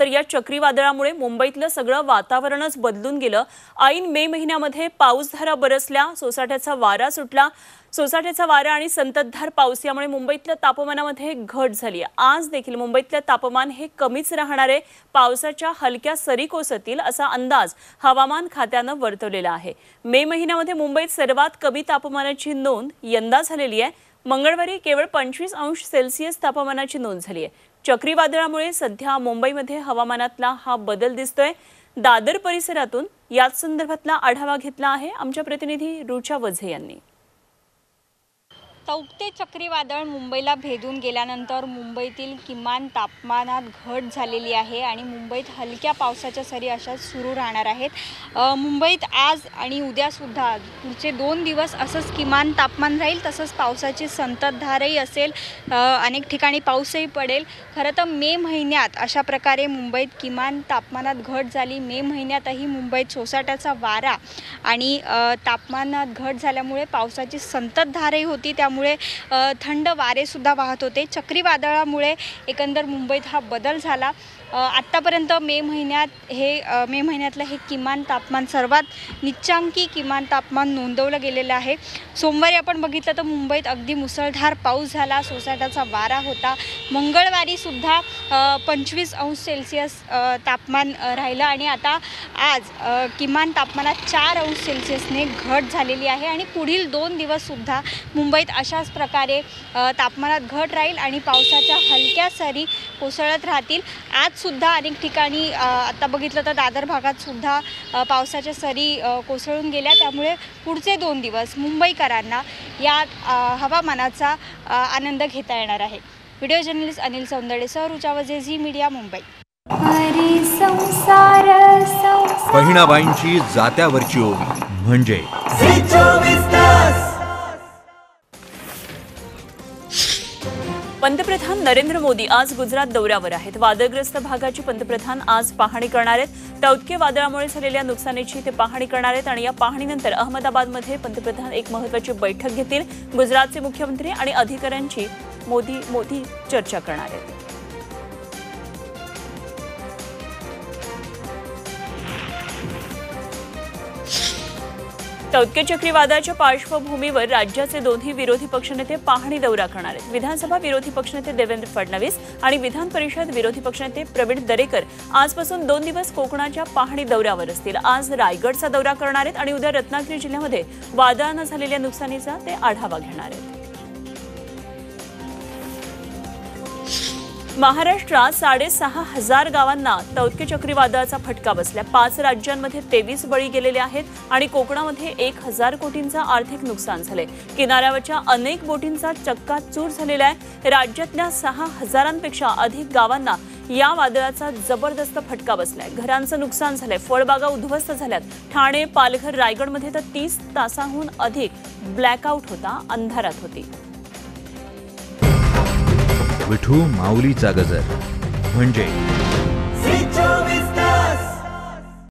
तर या चक्रीवादळामुळे मुंबईतलं सगळं वातावरणच बदलून गेलं. ऐन मे महिन्यामध्ये पाऊसधारा बरसल्या सोसाट्याचा वारा सुटला. सोसाट्याचा वारा आणि संततधार पाऊस यामुळे मुंबईतल्या तापमानामध्ये घट झाली आज देखील मुंबईतलं तापमान हे कमीच राहणार आहे. पावसाच्या हलक्या सरी कोसतील असा अंदाज हवामान खात्यानं वर्तवलेला आहे. मे महिन्यामध्ये मुंबईत सर्वात कमी तापमानाची नोंद यंदा झालेली आहे. मंगळवारी केवळ पंचवीस अंश सेल्सिअस तापमानाची नोंद झाली आहे. चक्रीवादळामुळे सध्या मुंबईमध्ये हवामानातला हा बदल दिसतोय. दादर परिसरातून याच संदर्भातला आढावा घेतला आहे आमच्या प्रतिनिधी रुचा वझे यांनी. तौक्ते चक्रीवादळ मुंबईला भेदून गेल्यानंतर मुंबईतील किमान तापमानात घट झालेली आहे आणि मुंबईत हलक्या पावसाच्या सरी अशाच सुरू राहणार आहेत. मुंबईत आज आणि उद्यासुद्धा पुढचे दोन दिवस असंच किमान तापमान राहील तसंच पावसाची संततधारही असेल. अनेक ठिकाणी पाऊसही पडेल. खरं तर मे महिन्यात अशा प्रकारे मुंबईत किमान तापमानात घट झाली. मे महिन्यातही मुंबईत सोसाट्याचा वारा आणि तापमानात घट झाल्यामुळे पावसाची संततधारही होती. त्यामुळे त्यामुळे थंड वारेसुद्धा वाहत होते. चक्रीवादळामुळे एकंदर मुंबईत हा बदल झाला. आत्तापर्यंत मे महिन्यात हे मे महिन्यातलं हे किमान तापमान सर्वात निच्चांकी किमान तापमान नोंदवलं गेलेलं आहे. सोमवारी आपण बघितलं तर मुंबईत अगदी मुसळधार पाऊस झाला. सोसाट्याचा वारा होता. मंगळवारी सुद्धा पंचवीस अंश सेल्सिअस तापमान राहिलं आणि आता आज किमान तापमानात चार अंश सेल्सिअसने घट झालेली आहे आणि पुढील दोन दिवससुद्धा मुंबईत अशाच प्रकारे तापमानात घट राहील आणि पावसाच्या हलक्या सरी कोसळत राहतील. आजसुद्धा अनेक ठिकाणी आत्ता आता बघितलं तर दादर भागातसुद्धा पावसाच्या सरी कोसळून गेल्या. त्यामुळे पुढचे दोन दिवस मुंबईकरांना या हवामानाचा आनंद घेता येणार आहे. व्हिडिओ जर्नलिस्ट अनिल सौंदडेसह रुचावजे झी मीडिया मुंबई. बहिणाबाईंची जात्यावरची ओवी म्हणजे? पंतप्रधान नरेंद्र मोदी आज गुजरात दौऱ्यावर आहेत. वादळग्रस्त भागाची पंतप्रधान आज पाहणी करणार आहेत. टौतके वादळामुळे झालेल्या नुकसानीची ते पाहणी करणार आहेत आणि या पाहणीनंतर अहमदाबादमध्ये पंतप्रधान एक महत्वाची बैठक घेतील. गुजरातचे मुख्यमंत्री आणि अधिकाऱ्यांची मोदी मोदी चर्चा करणार आहेत. तौके चक्रीवादाच्या पार्श्वभूमीवर राज्याचे दोन्ही विरोधी पक्षनेते पाहणी दौरा करणार आहेत. विधानसभा विरोधी पक्षनेते देवेंद्र फडणवीस आणि विधान परिषद विरोधी पक्षनेते प्रवीण दरेकर आजपासून दोन दिवस कोकणाच्या पाहणी दौऱ्यावर असतील. आज रायगडचा दौरा करणार आहेत आणि उद्या रत्नागिरी जिल्ह्यामध्ये वादळानं झालेल्या नुकसानीचा ते आढावा घेणार आहेत. महाराष्ट्रात साडेसहा हजार गावांना तौतके चक्रीवादळाचा फटका बसला पाच राज्यांमध्ये तेवीस बळी गेलेले आहेत आणि कोकणामध्ये एक हजार कोटींचा आर्थिक नुकसान झाले किनाऱ्यावरच्या अनेक बोटींचा चक्का चूर झालेला आहे. राज्यातल्या सहा हजारांपेक्षा अधिक गावांना या वादळाचा जबरदस्त फटका बसलाय. घरांचं नुकसान झालंय. फळबागा उद्ध्वस्त झाल्यात. ठाणे पालघर रायगडमध्ये तर तीस तासाहून अधिक ब्लॅकआउट होता अंधारात होती. विठू माऊलीचा गजर. म्हणजे